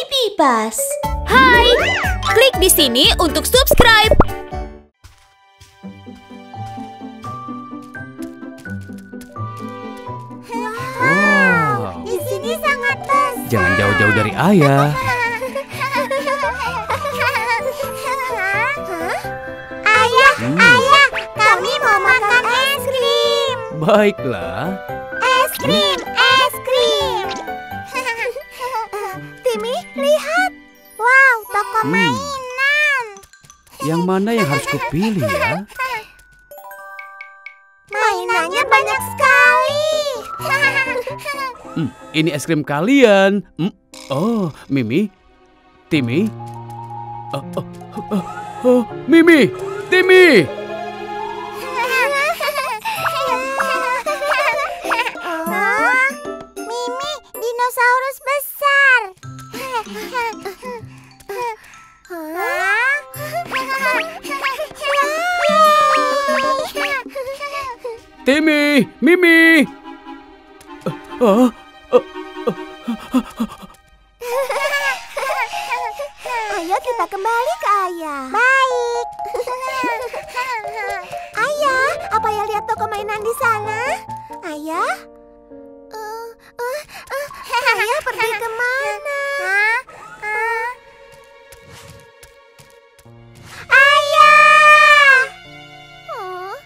Baby Bus. Hai, klik di sini untuk subscribe. Wow, Di sini sangat besar. jangan jauh-jauh dari ayah. Ayah, Hmm. ayah, kami mau makan es krim. Baiklah. Es krim, mainan. Yang mana yang harus kupilih ya? Mainannya banyak sekali. Hmm, ini es krim kalian. Hmm, Oh, Mimi, Timmy. Oh, oh, oh, oh, Mimi, Timmy. Timmy, Mimi. Oh, Ayo kita kembali ke ayah. Baik. ayah, apa ya lihat toko mainan di sana? Ayah? Eh, eh, eh, ayah pergi ke mana? Ayah! Oh,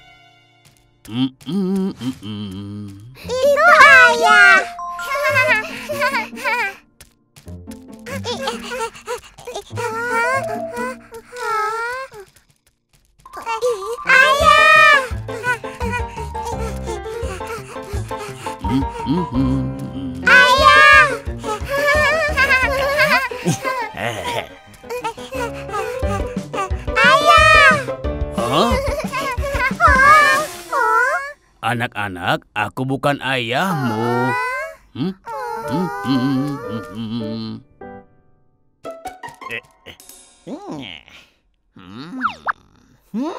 mm, mm, mm, aku bukan ayahmu. Hmm? Hmm, hmm.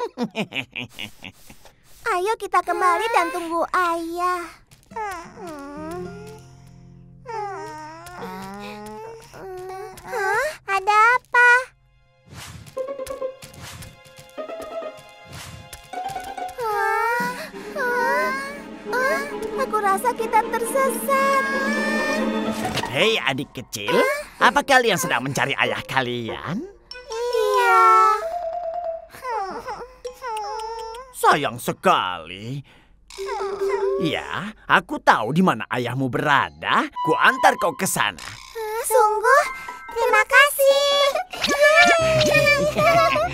Ayo kita kembali dan tunggu ayah. Aku rasa kita tersesat. Hei adik kecil, apa kalian sedang mencari ayah kalian? Iya. Sayang sekali. Ya, aku tahu di mana ayahmu berada. Ku antar kau ke sana. Sungguh, terima kasih.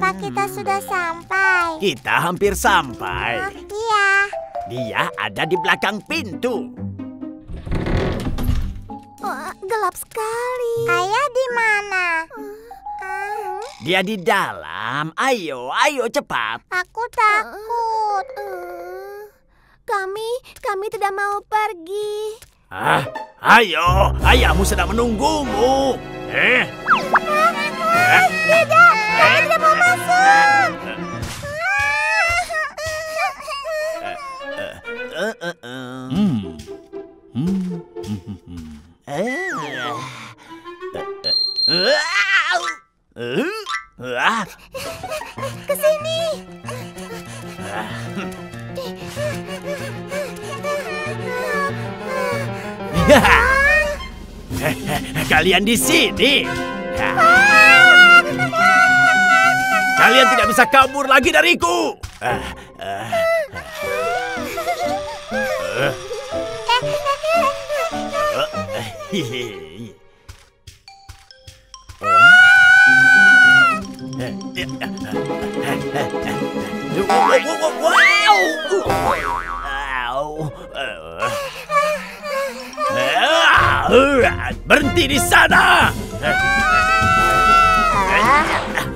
apa kita sudah sampai? Kita hampir sampai. Iya. Dia ada di belakang pintu. Oh, gelap sekali. Ayah di mana? Dia di dalam. Ayo, ayo cepat. Aku takut. Kami, kami tidak mau pergi. Ah, ayo, ayahmu sedang menunggumu. Eh, Tidak, tidak mau masuk. eh, eh, eh. Hmm. Hmm, hmm, hmm, hmm. Eh. Eh, eh. Eh, ah. Ke sini. Kalian di sini. Kalian tidak bisa kabur lagi dariku. Ah, ah. Eh. Eh. Berhenti di sana.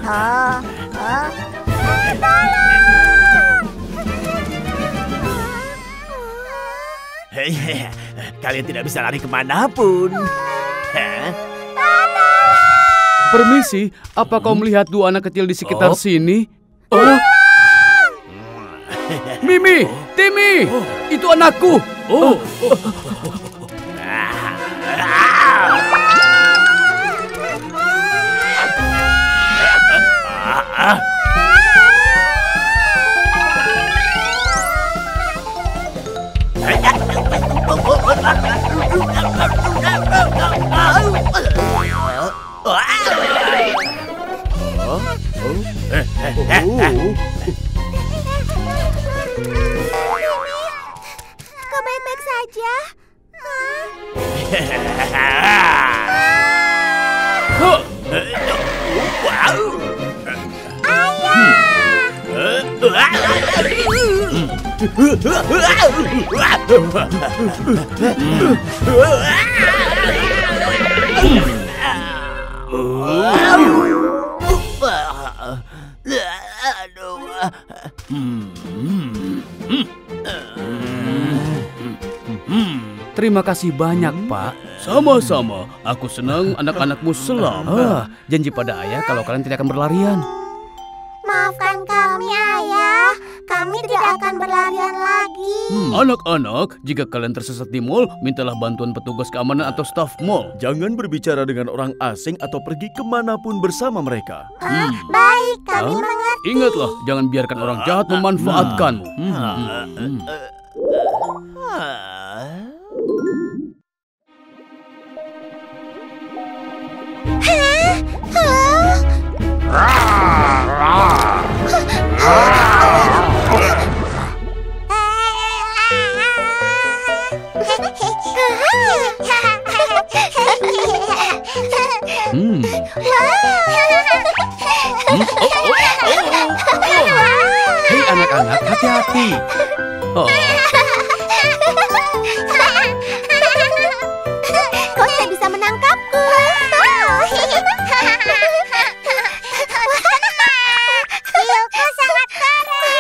Oh, oh. Kalian tidak bisa lari ke mana pun. Permisi, apa kau melihat dua anak kecil di sekitar Oh. sini? Oh, Mimi, Timmy, itu anakku. Oh, Kau baik-baik saja? Hah? Terima kasih banyak, Pak. Sama-sama. Aku senang anak-anakmu selamat. Ah, janji pada ayah kalau kalian tidak akan berlarian. Maafkan kami, Ayah. Kami tidak akan berlarian lagi. Hmm, Anak-anak, jika kalian tersesat di mall, mintalah bantuan petugas keamanan atau staf mall. Jangan berbicara dengan orang asing atau pergi ke mana pun bersama mereka. Ah, baik, kami Hah? mengerti. Ingatlah, jangan biarkan orang jahat memanfaatkanmu. Hmm, hmm, hmm. Hmm. Hei anak-anak, hati-hati. Oh, Kau tidak bisa menangkapku. Hiuku sangat keren.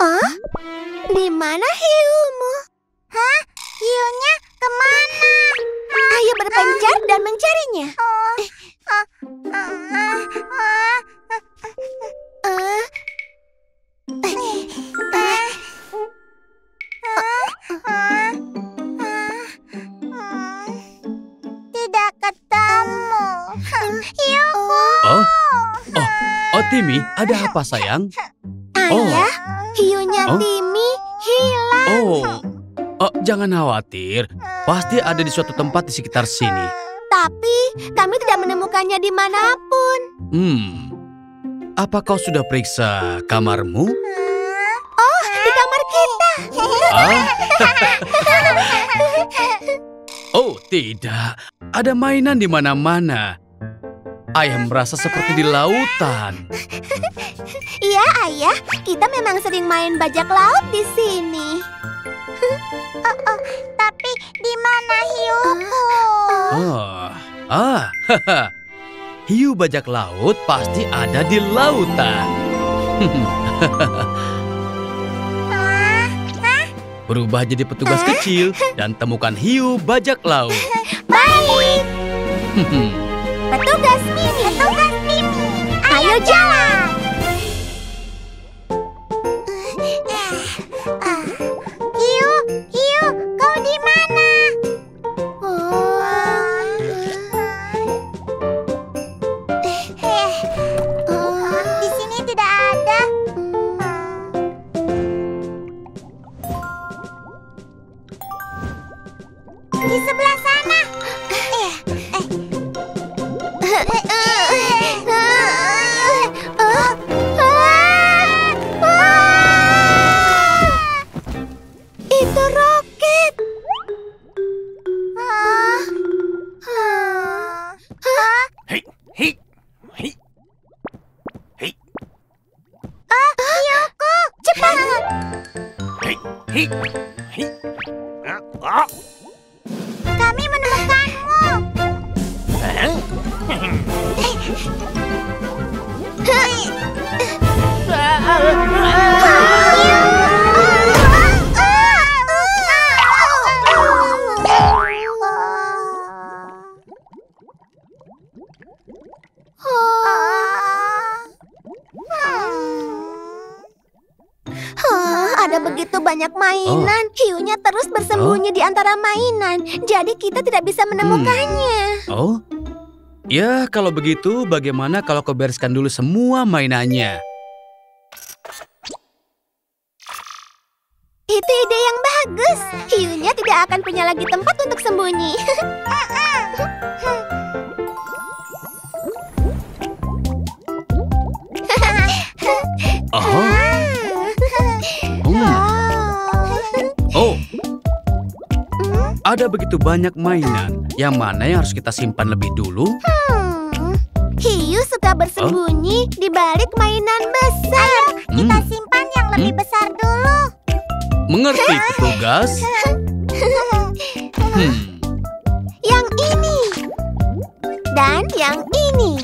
Oh? Di mana hiumu? Hah? Hiunya ke mana? Ayo berpencar dan mencarinya. Tidak ketemu. Hiuku. oh, oh, oh, Timmy, ada apa sayang? Oh. Ayah, hiunya Oh. Timmy hilang. Oh, oh, jangan khawatir. Pasti ada di suatu tempat di sekitar sini. Tapi kami tidak menemukannya di mana pun. Hmm, apa kau sudah periksa kamarmu? Oh, di kamar kita. Ah? Oh, tidak. Ada mainan di mana-mana. Ayah merasa seperti di lautan. Iya, ayah. Kita memang sering main bajak laut di sini. oh, oh, tapi di mana hiuku? Oh, ah. Hiu bajak laut pasti ada di lautan. Berubah jadi petugas kecil dan temukan hiu bajak laut. Baik, petugas Mimi. Petugas Mimi. Ayo jalan. Hiu, hiu, kau di mana? Di sini tidak ada. Di sebelah Ya, kalau begitu bagaimana kalau kau bereskan dulu semua mainannya? Itu ide yang bagus. Hiunya tidak akan punya lagi tempat untuk sembunyi. Oh, hmm. oh, ada begitu banyak mainan. Yang mana yang harus kita simpan lebih dulu? Hmm. Hiu suka bersembunyi di balik mainan besar. Hmm, simpan yang lebih besar dulu. mengerti petugas? Hmm, Yang ini. Dan yang ini.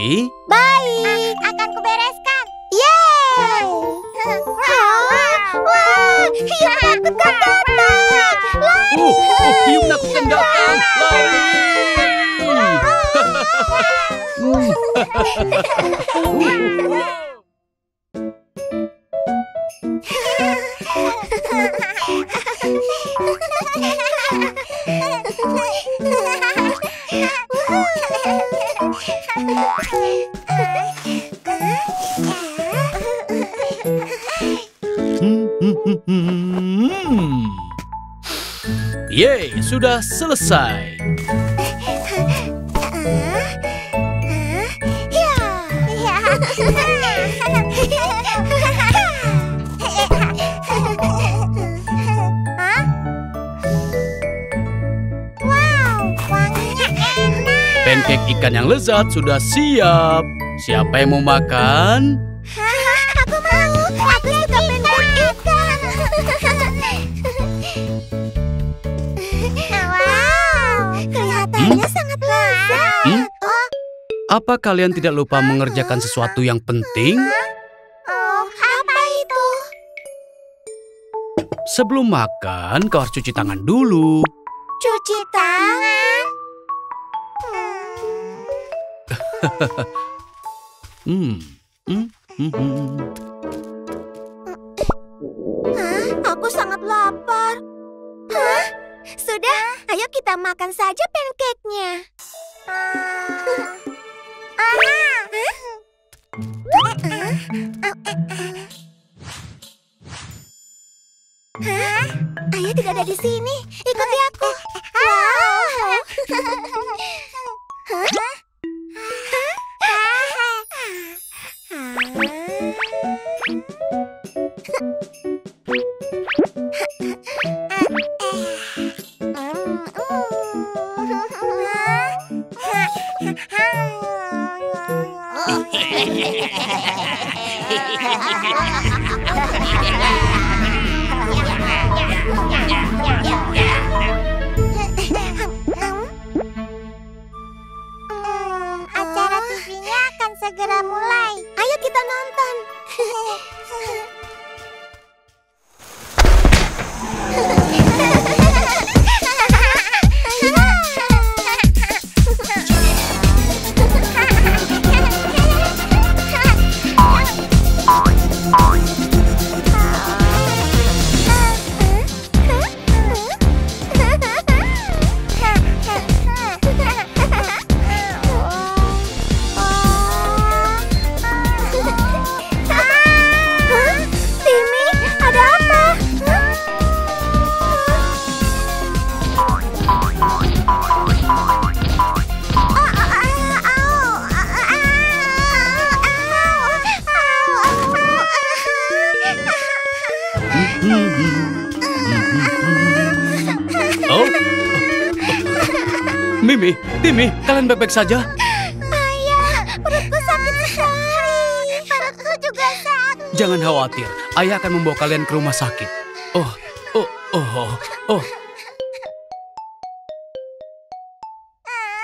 Mengerti? Baik, akan kubereskan. Yeay! Wah, hiu menakutkan datang. Lari! Oh, oh hiu menakutkan datang. Lari! Hmm. Yeay, sudah selesai. Ikan yang lezat sudah siap. Siapa yang mau makan? Aku mau. Aku suka pancake ikan. wow, kelihatannya sangat lezat. Hmm? Oh, Apa kalian tidak lupa mengerjakan sesuatu yang penting? oh, apa itu? Sebelum makan, kau harus cuci tangan dulu. Cuci tangan. Hmm. Hmm. Hmm. hmm, hmm. Hah? Aku sangat lapar. Hah? Sudah, ayo kita makan saja pancake-nya. Hah? Ayah tidak ada di sini. Ikuti Oh. Mimi, Mimi, kalian baik-baik saja? Ayah, perutku sakit sekali. Perutku juga sakit. Jangan khawatir, ayah akan membawa kalian ke rumah sakit. Oh, oh, oh, oh, oh.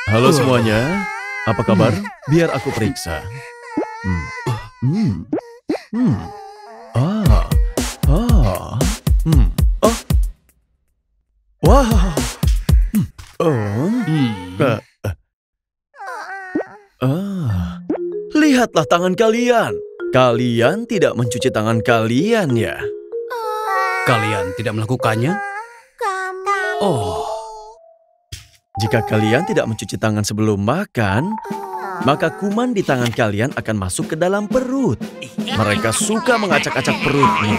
Halo semuanya, apa kabar? Biar aku periksa. Hmm. Hmm. Hmm. Wow. Hmm. Oh. Ah. Lihatlah tangan kalian. Kalian tidak mencuci tangan kalian ya? Kalian tidak melakukannya? Kami. Oh, Jika kalian tidak mencuci tangan sebelum makan, maka kuman di tangan kalian akan masuk ke dalam perut. Mereka suka mengacak-acak perutmu.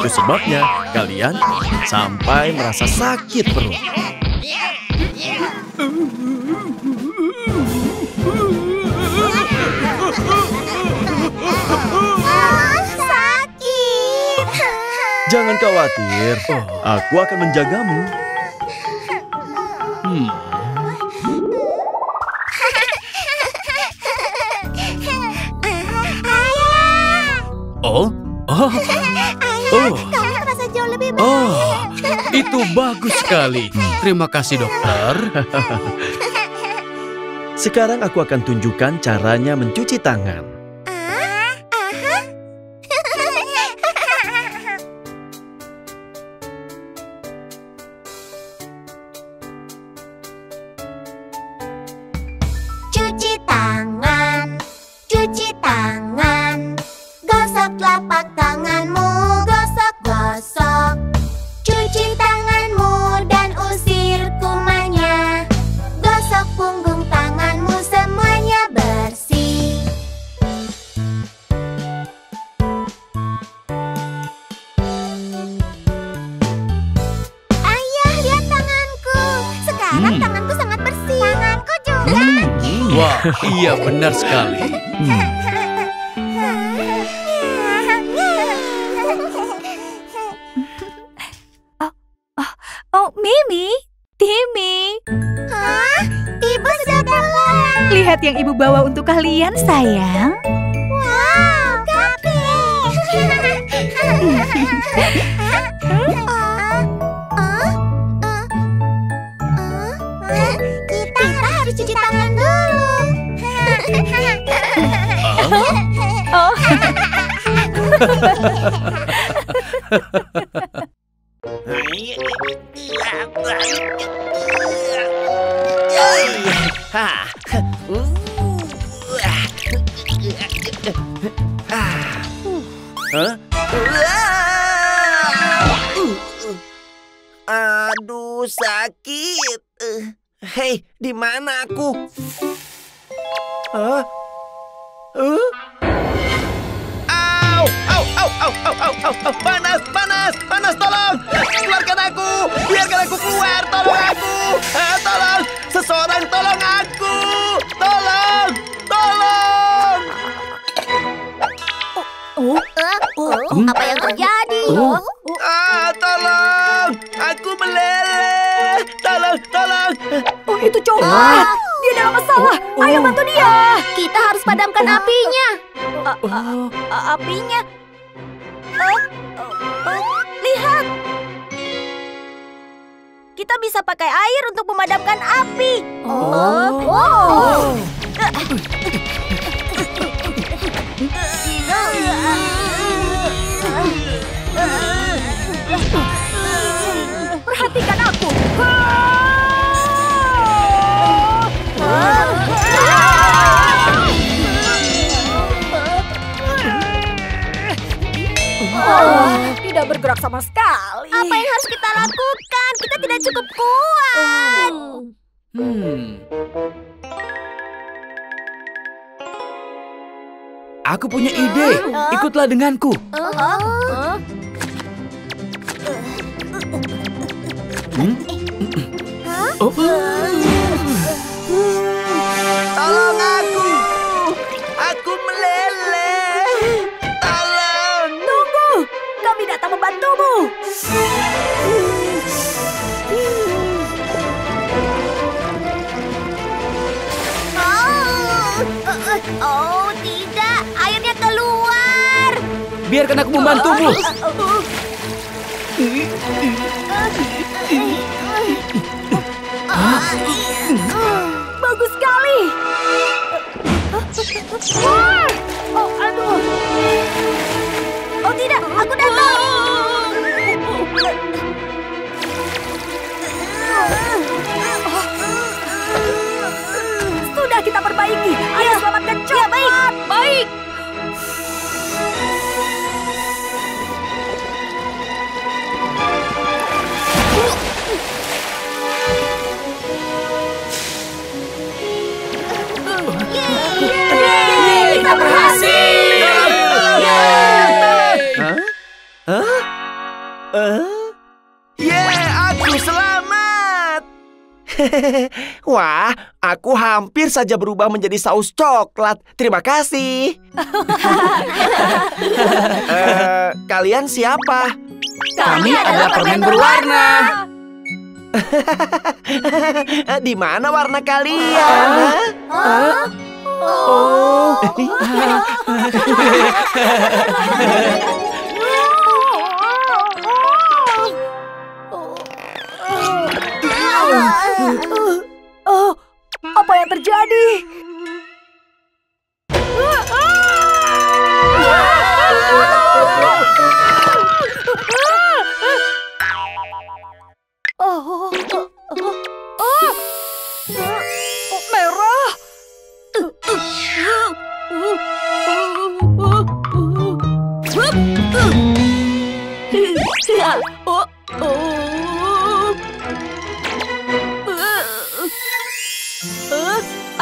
Itu sebabnya kalian sampai merasa sakit perut. Sakit. Jangan khawatir, aku akan menjagamu. hmm. Oh, oh, ayah, kamu terasa jauh lebih baik. oh, itu bagus sekali. Terima kasih dokter. Sekarang aku akan tunjukkan caranya mencuci tangan. Iya benar sekali. Oh, Mimi, Timmy, Hah? Ibu sudah pulang. lihat yang ibu bawa untuk kalian, sayang. Aduh, sakit. Eh, Hei, di mana aku? Coklat. Dia dalam masalah. Ayo bantu dia. Kita harus padamkan apinya. Oh, apinya. Oh, lihat. Kita bisa pakai air untuk memadamkan api. Oh. Oh. Perhatikan tidak bergerak sama sekali. Apa yang harus kita lakukan? Kita tidak cukup kuat. hmm. Aku punya ide. Ikutlah denganku. Oh. Hmm? Oh, Oh, oh, tidak. Airnya keluar. Biarkan aku membantumu. Oh, oh, Bagus sekali. Oh, aduh. Oh, tidak. Aku datang. Sudah kita perbaiki. Ayo selamatkan coklat. baik. Baik. Yeay, kita berhasil. Hah? Hah? Eh? Wah, aku hampir saja berubah menjadi saus coklat. Terima kasih. Eh, kalian siapa? Kami adalah permen berwarna. Di mana warna kalian? Hah? Oh. Oh, apa yang terjadi?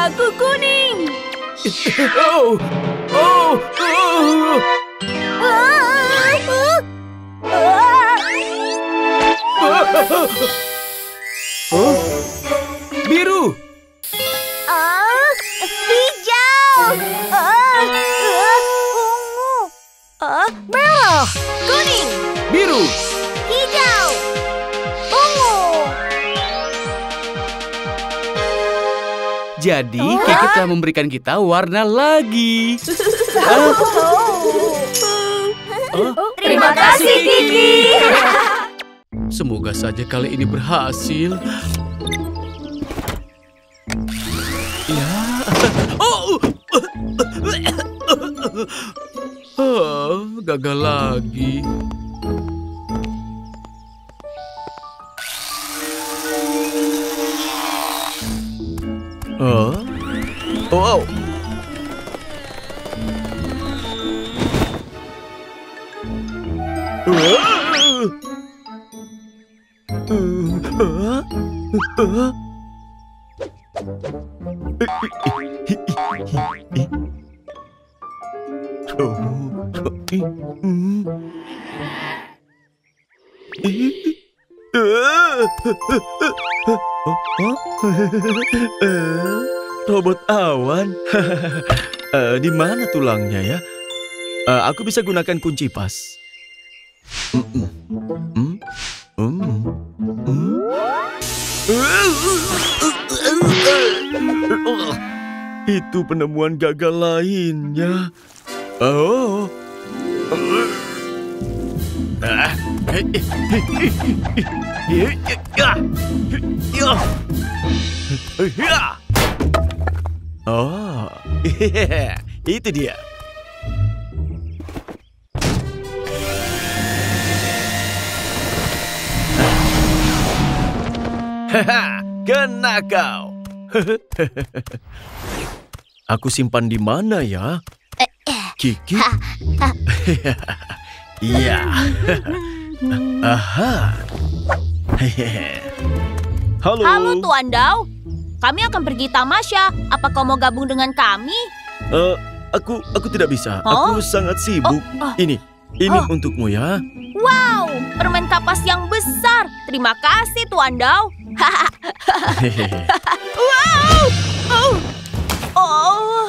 Aku kuning. Oh, oh, oh. Oh, biru. Ah, hijau. Ah, ah, ungu. Ah, merah. Kuning. Biru. Jadi, Keke telah memberikan kita warna lagi. Terima kasih, Kiki. Semoga saja kali ini berhasil. Ya. Oh. Ah, gagal lagi. Oh, Oh, robot awan. Eh, di mana tulangnya ya? Eh, aku bisa gunakan kunci pas. Itu penemuan gagal lainnya. Oh. Oh, itu dia. Haha, kena kau. Aku simpan di mana ya? Kiki? Iya. Aha. Hehehe. Halo. Halo Tuan Dao. Kami akan pergi tamasya. Apa kau mau gabung dengan kami? Eh, aku aku tidak bisa. Oh? Aku sangat sibuk. Oh, oh. Ini, ini Oh. untukmu ya. Wow, permen kapas yang besar. Terima kasih Tuan Dao. Wow! Oh! Oh!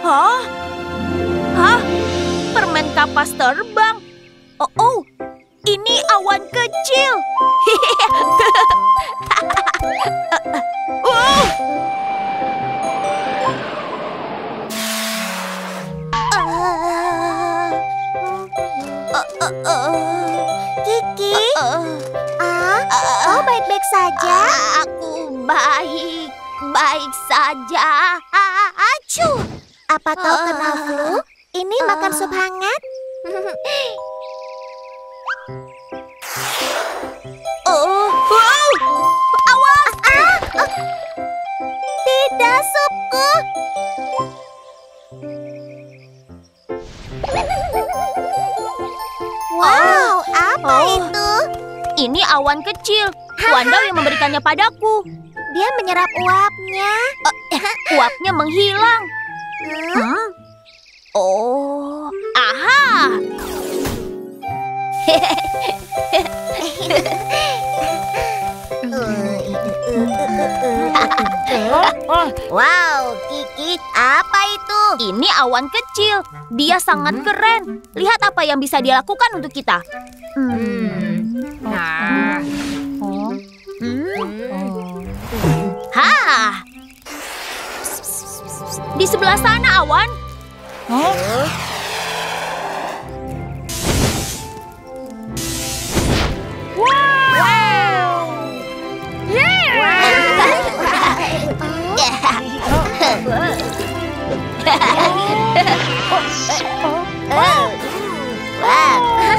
Hah? Hah? Permen kapas terbang? Oh, oh ini awan kecil. oh! Kiki, ah, kau baik-baik saja? Aku baik, baik saja. Acuh, apa kau kenal flu? Ini makan sup hangat? Oh, wow. awas! Tidak, supku. Wow, apa Oh. itu? Ini awan kecil. Wanda yang memberikannya padaku. Dia menyerap uapnya. Uapnya menghilang. Hmm? Oh, aha! Wow, Kiki, apa itu? Ini awan kecil. Dia sangat keren. Lihat apa yang bisa dia lakukan untuk kita. Hmm. Oh. Hmm. Ha! Di sebelah sana, awan. Wow,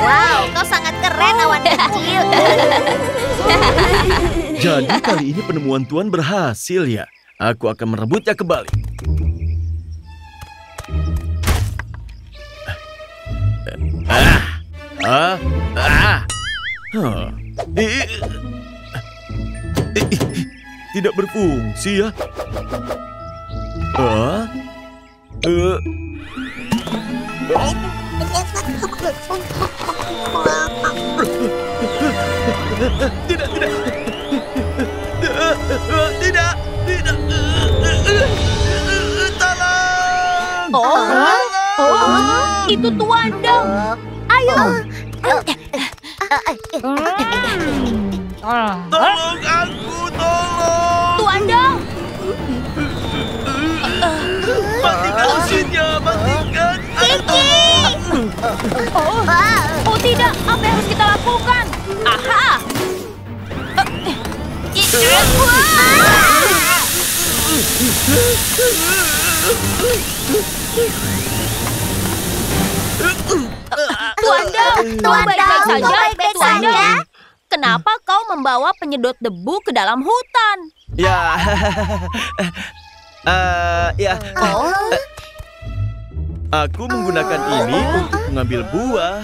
wow, kau sangat keren awan kecil. Jadi kali ini penemuan Tuan berhasil ya. Aku akan merebutnya kembali. Ah, ah, ah. Eh, eh, eh, Tidak berfungsi ya. Ah, eh. Tidak, tidak. Tidak, tidak. Tolong! Oh, oh, itu Tuanda. Ayo. Tolong aku, tolong! Tuanda. Matikan mesinnya, matikan! Oh, oh tidak. Apa yang harus kita lakukan? Aha. Kau baik-baik kau saja? baik-baik Tuanda, saja? Kenapa kau membawa penyedot debu ke dalam hutan? Ya, Eh, ya, Oh, aku menggunakan ini untuk mengambil buah.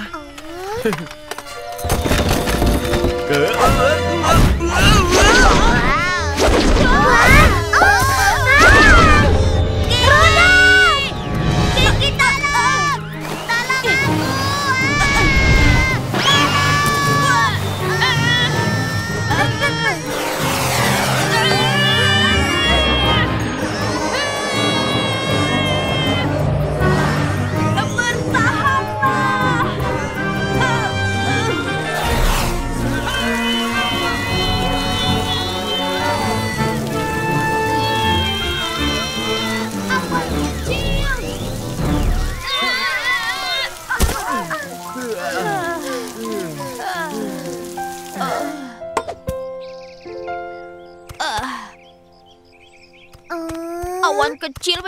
Kiki,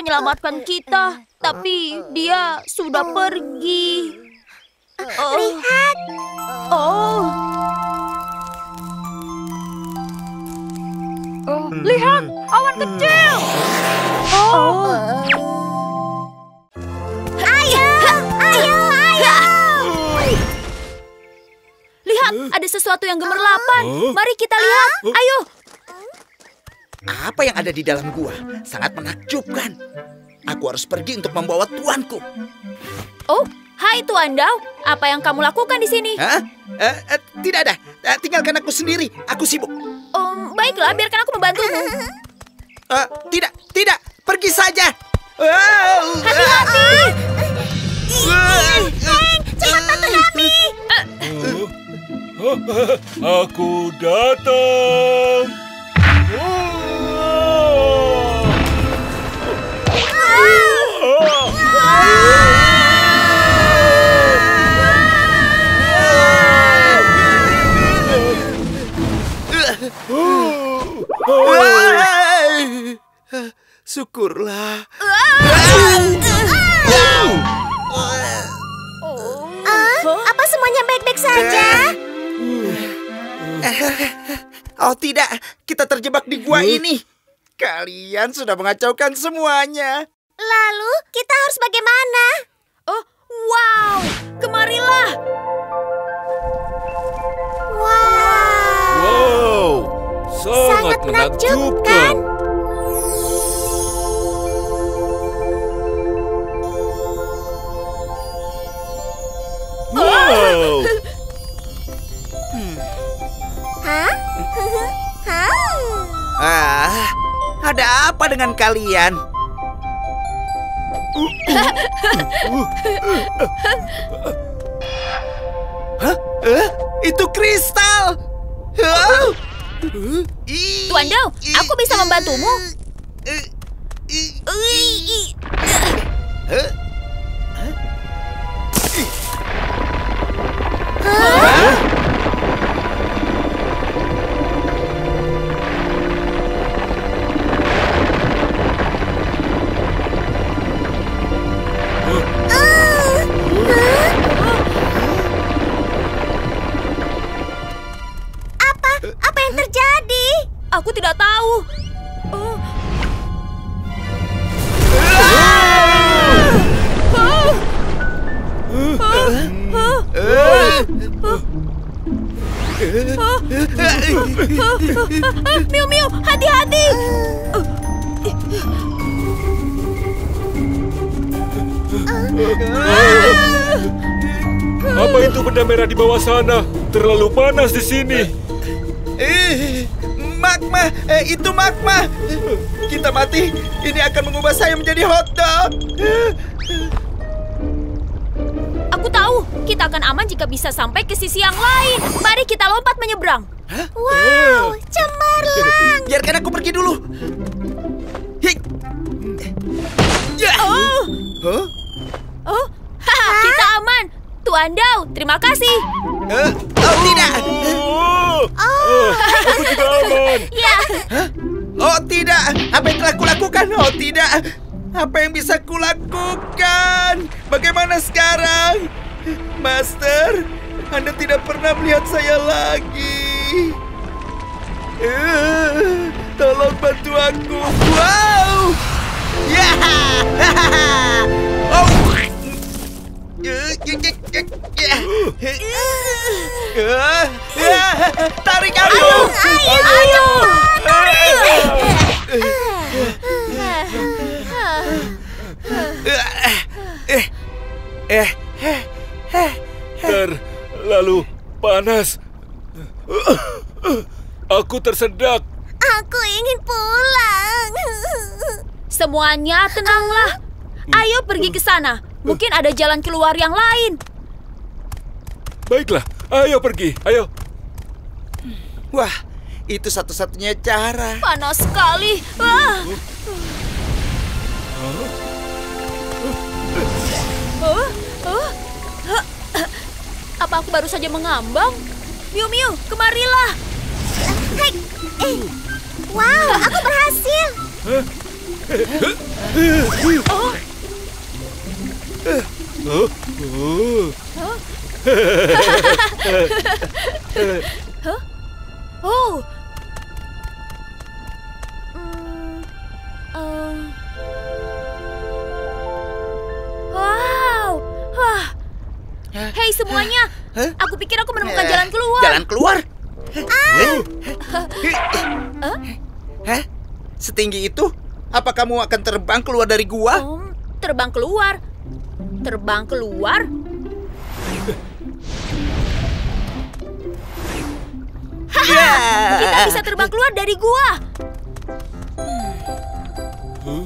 menyelamatkan kita, tapi dia sudah pergi. Oh. Lihat, Oh. lihat, awan kecil. Oh. ayo, ayo, ayo! Lihat, ada sesuatu yang gemerlapan. Mari kita lihat. Ayo. Apa yang ada di dalam gua sangat menakjubkan. Aku harus pergi untuk membawa tuanku. Oh, hai Tuan Dao. Apa yang kamu lakukan di sini? Hah? Eh, eh, tidak ada. Eh, tinggalkan aku sendiri. Aku sibuk. Um, baiklah, biarkan aku membantumu. Eh, tidak, tidak. Pergi saja. Hati-hati. Cepat bantu kami! Aku datang. Uh, Syukurlah. Apa semuanya baik-baik saja? Eh, eh, eh, oh tidak, kita terjebak di gua hmm? ini. Kalian sudah mengacaukan semuanya. Lalu kita harus bagaimana? Oh, wow! Kemarilah! Wow, Wow, sangat, sangat menakjubkan. Wow, Hah? Hah? Ah, ada apa dengan kalian? Hah? Eh, itu kristal. Tuan Dao, aku bisa membantumu. Hah? Terjadi? Aku tidak tahu. Oh. Miu Miu, hati-hati. apa itu benda merah di bawah sana? Terlalu panas di sini. Eh, magma, eh, itu magma. Kita mati, ini akan mengubah saya menjadi hotdog. Aku tahu, kita akan aman jika bisa sampai ke sisi yang lain. Mari kita lompat menyeberang. Wow, cemerlang. Biarkan aku pergi dulu. Hik. Ya. Oh, Huh? oh, haha, kita aman. Tuan Dao, terima kasih. Eh, Oh, tidak. Oh, aku juga aman. Ya, Oh, tidak. Apa yang telah kulakukan? Oh, tidak. Apa yang bisa kulakukan? Bagaimana sekarang? Master, Anda tidak pernah melihat saya lagi. Eh, tolong bantu aku. Wow! Ya! Oh! Tarik aku! Ayo. Eh, eh, Terlalu panas. Aku tersedak. Aku ingin pulang. semuanya tenanglah. Ayo pergi ke sana. Mungkin ada jalan keluar yang lain. Baiklah, ayo pergi. Ayo. Wah, itu satu-satunya cara. Panas sekali. Wah. Oh, oh. Hah. Apa aku baru saja mengambang? Miu Miu, kemarilah. Hei, eh. Wow, aku berhasil. Oh, oh. Hmm, eh. Wow. Wah. Hei semuanya, aku pikir aku menemukan Eh, jalan keluar. Jalan keluar? Hah? Setinggi itu? Apa kamu akan terbang keluar dari gua? Oh, terbang keluar. Terbang keluar? Ya. Kita bisa terbang keluar dari gua. Eh,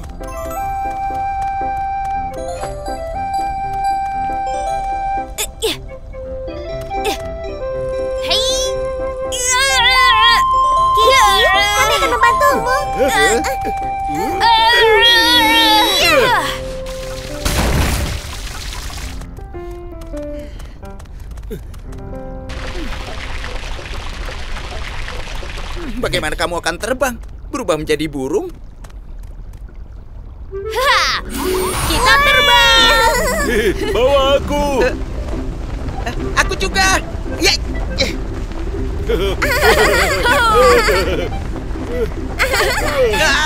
kamu akan terbang? Berubah menjadi burung? Ha! Kita terbang. Hei, bawa aku. Aku juga. Ya. ya.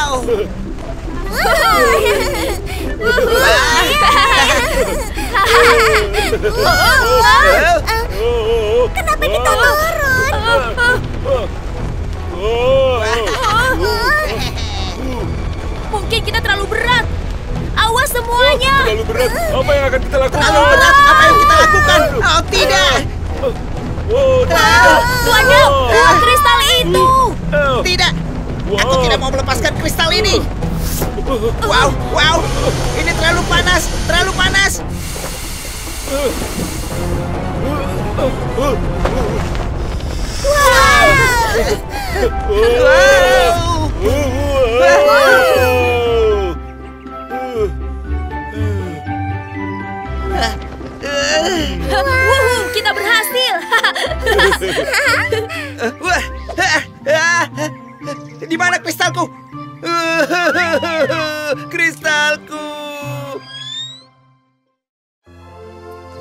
Au. Kenapa kita turun? Mungkin kita terlalu berat. Awas semuanya. Terlalu berat. Apa yang akan kita lakukan? Terlalu berat. Apa yang kita lakukan? Oh, tidak. Oh, tidak. Tuannya, buang kristal itu. Oh. Tidak. Wow. Aku tidak mau melepaskan kristal ini. Wow, wow. Ini terlalu panas. Terlalu panas. Wow. Wuhu, kita berhasil. Wah. Di mana kristalku? Kristalku.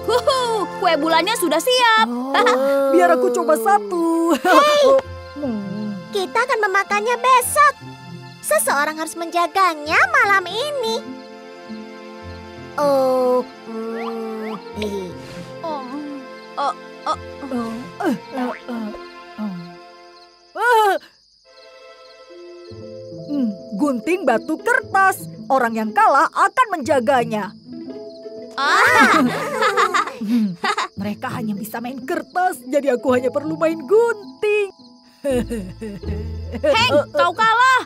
Wuhu, kue bulannya sudah siap. Biar aku coba satu. Kita akan memakannya besok. Seseorang harus menjaganya malam ini. Oh, hmm, Hmm, gunting batu kertas. Orang yang kalah akan menjaganya. Hmm, mereka hanya bisa main kertas, jadi aku hanya perlu main gunting. Heng, kau kalah.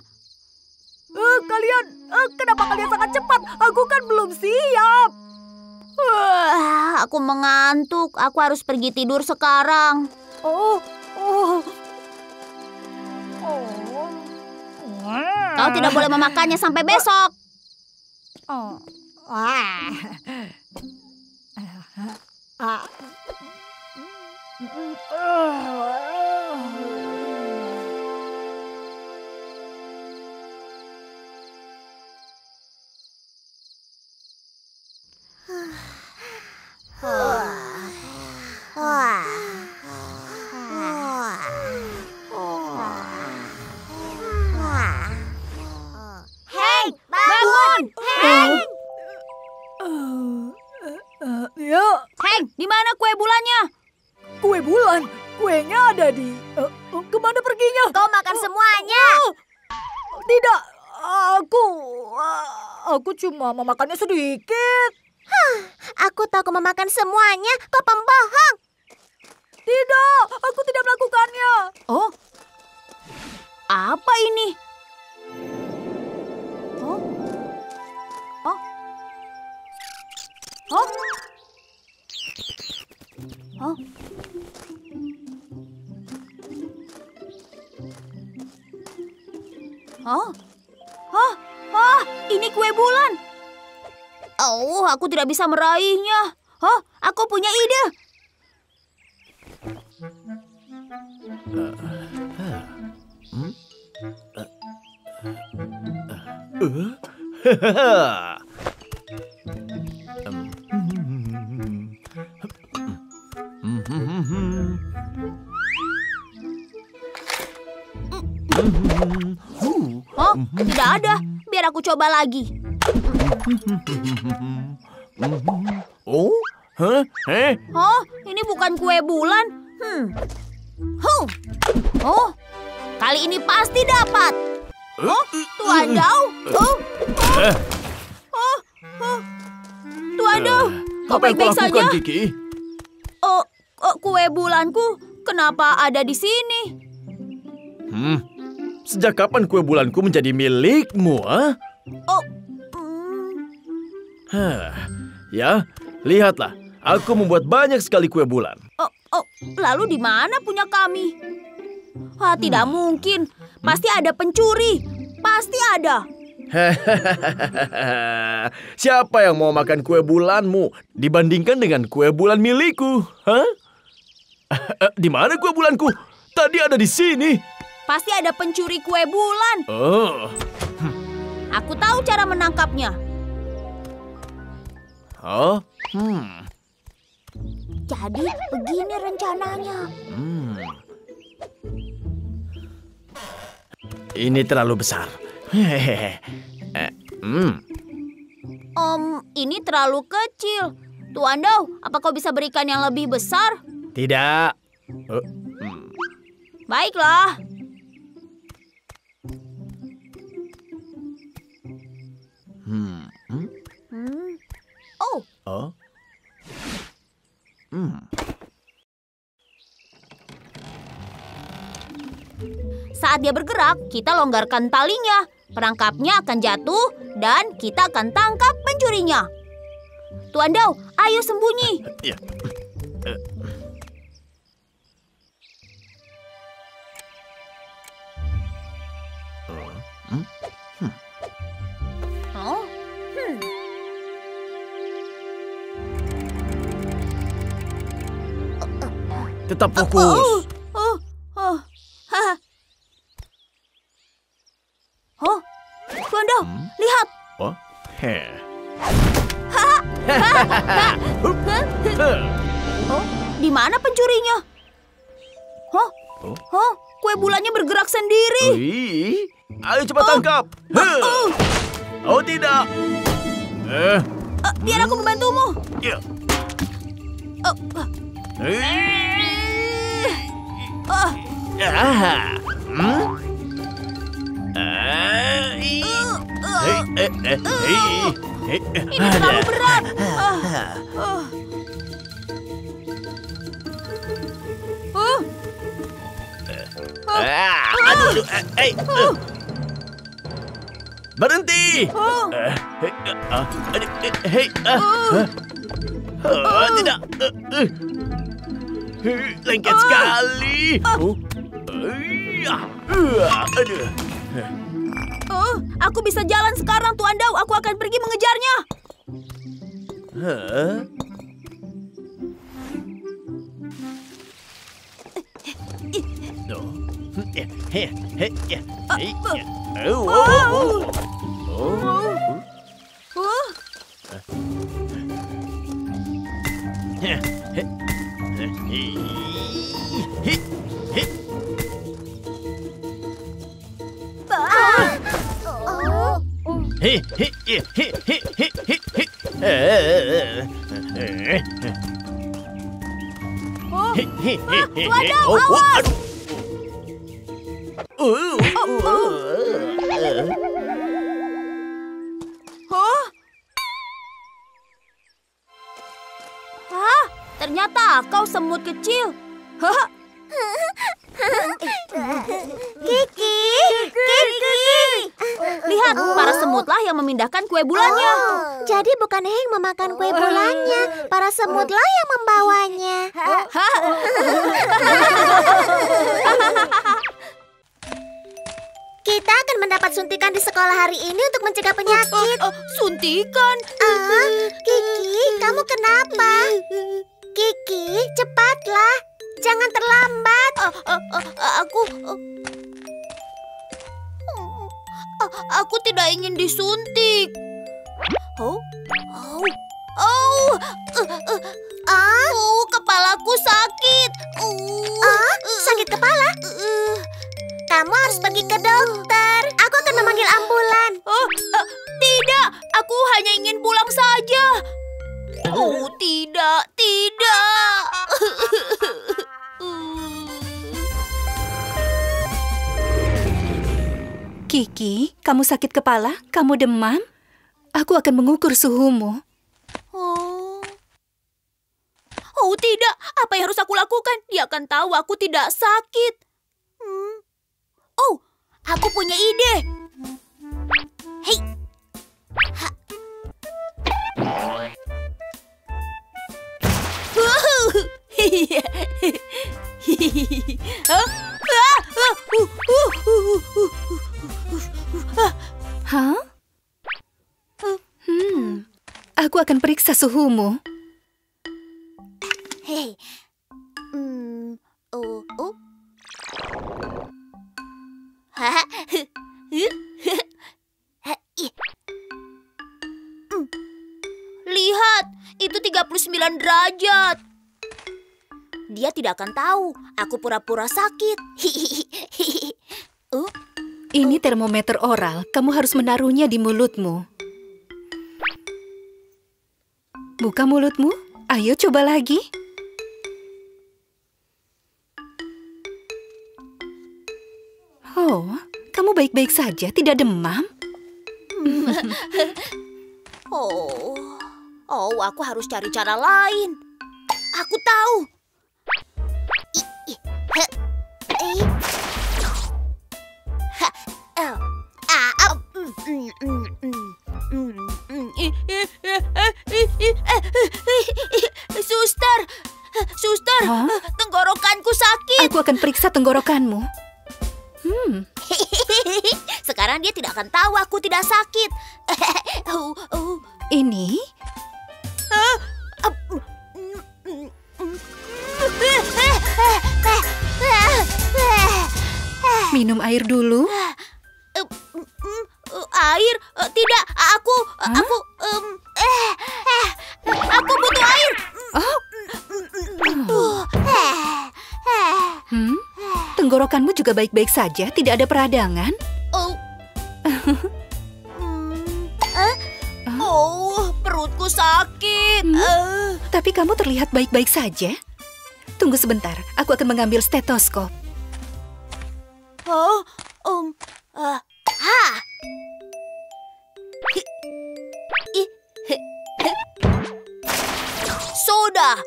Eh, kalian, eh, kenapa kalian sangat cepat? Aku kan belum siap. Aku mengantuk. Aku harus pergi tidur sekarang. Oh, oh. Oh. Kau tidak boleh memakannya sampai besok. Oh. Wah. Ah. Hei, bangun! Heng, ya, Heng, di mana kue bulannya? kue bulan. Kuenya ada di... eh, ke mana perginya? Kau makan semuanya. Tidak, aku... Aku cuma memakannya sedikit. Aku tahu kau memakan semuanya. Kau pembohong. Tidak, aku tidak melakukannya. Oh, apa ini? Oh, oh, oh, oh. Oh, oh, oh, ini kue bulan. Oh, aku tidak bisa meraihnya. Oh, aku punya ide. Oh, tidak ada. Biar aku coba lagi. Oh? Eh? Oh, ini bukan kue bulan. Hmm. Huh. Oh, kali ini pasti dapat. Oh, Tuan Dau. Oh, oh, oh, oh. Tuan Dau, kau baik-baik saja? Kiki? Oh, oh, kue bulanku kenapa ada di sini? Hmm. Sejak kapan kue bulanku menjadi milikmu, ah? Oh. Hah. Ya, lihatlah. Aku membuat banyak sekali kue bulan. oh, oh, lalu di mana punya kami? Ah, tidak mungkin. Pasti ada pencuri. Pasti ada. Siapa yang mau makan kue bulanmu dibandingkan dengan kue bulan milikku? Hah? Eh, Di mana kue bulanku? Tadi ada di sini. Pasti ada pencuri kue bulan. Oh. Hmm. Aku tahu cara menangkapnya. Oh, hmm, Jadi begini rencananya. hmm. Ini terlalu besar. Hehehe. Eh, hmm. Om, ini terlalu kecil. Tuan Dau, apa kau bisa berikan yang lebih besar? Tidak. Oh, hmm. Baiklah. Hmm. Oh, Oh. Hmm. saat dia bergerak, kita longgarkan talinya. Perangkapnya akan jatuh dan kita akan tangkap pencurinya. Tuan Dau, ayo sembunyi. Ya. Eh. Tetap fokus. oh, oh, haha. Oh, Tuan Dau, Hmm. lihat. Oh, he. Oh, di mana pencurinya? Oh, Oh. oh, kue bulannya bergerak sendiri. Ayo cepat tangkap. Huh. Oh tidak. Eh, Eh, biar aku membantumu. ya. Oh, Eh, ah, ah. Hmm? Ah, ah, eh, eh, eh, Ini terlalu berat. Ah, ah. Oh. Ah, aduh, eh, eh, eh. Berhenti. Oh. Eh, hei, eh, ah, eh, hei, ah, ah. Ah, tidak. Eh, eh. Lengket sekali. Oh. Eh, ah, ah, aduh. Oh, aku bisa jalan sekarang, Tuan Dau. Aku akan pergi mengejarnya. Oh. Eh. Oh, oh, oh, oh. Oh. 嘿嘿耶嘿嘿嘿嘿，呃呃呃，嘿嘿嘿嘿，我。Kue bulannya. Oh, jadi bukan Heng memakan kue bulannya, para semutlah yang membawanya. Kita akan mendapat suntikan di sekolah hari ini untuk mencegah penyakit. Oh, suntikan. Ah, Kiki, kamu kenapa? Kiki, cepatlah. Jangan terlambat. Ah, ah, ah, aku. Ah, aku tidak ingin disuntik. Oh, oh, oh, uh, uh, Ah, oh, kepalaku sakit. Uh, ah, sakit kepala. uh, Kamu harus pergi ke dokter. Aku akan memanggil ambulan. oh, ah, tidak, aku hanya ingin pulang saja. Oh, tidak, tidak. Kiki, kamu sakit kepala? Kamu demam? Aku akan mengukur suhumu. Oh. Oh tidak, apa yang harus aku lakukan? Dia akan tahu aku tidak sakit. Hmm. Oh, aku punya ide. Hei. Ha. Wuhu. Hmm, aku akan periksa suhumu. Hei, hmm, oh, oh. Hmm. Lihat, itu 39 derajat. Dia tidak akan tahu. Aku pura-pura sakit. uh, Ini termometer oral. Kamu harus menaruhnya di mulutmu. Buka mulutmu. Ayo coba lagi. Oh, kamu baik-baik saja, tidak demam? Oh, oh, aku harus cari cara lain. Aku tahu. Ah, Suster, suster, Hah? tenggorokanku sakit. Aku akan periksa tenggorokanmu. Hmm, Sekarang dia tidak akan tahu aku tidak sakit. Oh, oh. ini minum air dulu. Eh, air? Eh, tidak. Aku eh, aku em, eh, eh, aku butuh air. Oh, Uh, eh, eh, hmm? Tenggorokanmu juga baik-baik saja, tidak ada peradangan. oh. Hmm, eh, oh perutku sakit. Hmm? Eh, Tapi kamu terlihat baik-baik saja. Tunggu sebentar, aku akan mengambil stetoskop. oh um ah Soda!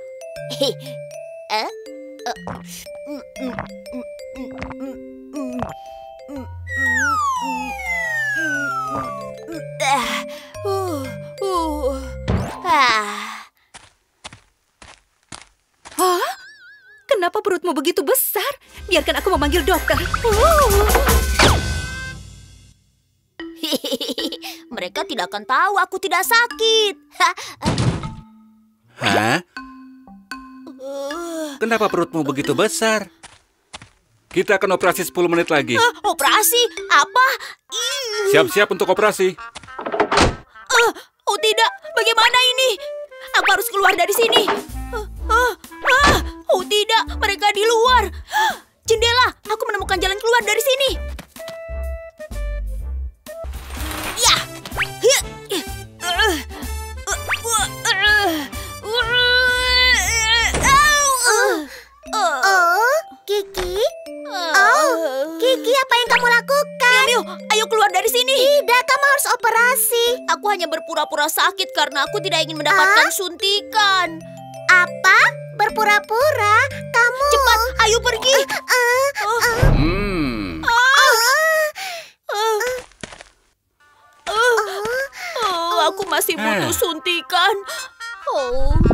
Kenapa perutmu begitu besar? Biarkan aku memanggil dokter. Mereka tidak akan tahu aku tidak sakit. Hah? Uh, Kenapa perutmu begitu besar? Kita akan operasi 10 menit lagi. operasi apa? Siap-siap untuk operasi. ah, oh tidak, bagaimana ini? Aku harus keluar dari sini. Ah, ah, ah, oh tidak, mereka di luar. Jendela, aku menemukan jalan keluar dari sini. Ya. Oh, Kiki. Oh, Kiki, apa yang kamu lakukan? Miu, ayo keluar dari sini. Tidak, kamu harus operasi. Aku hanya berpura-pura sakit karena aku tidak ingin mendapatkan suntikan. Apa? Berpura-pura? Kamu... Cepat, ayo pergi. Eh, eh, eh. Oh. Hmm. Ah. Oh. Ah. Uh, aku masih butuh eh. suntikan. Oh.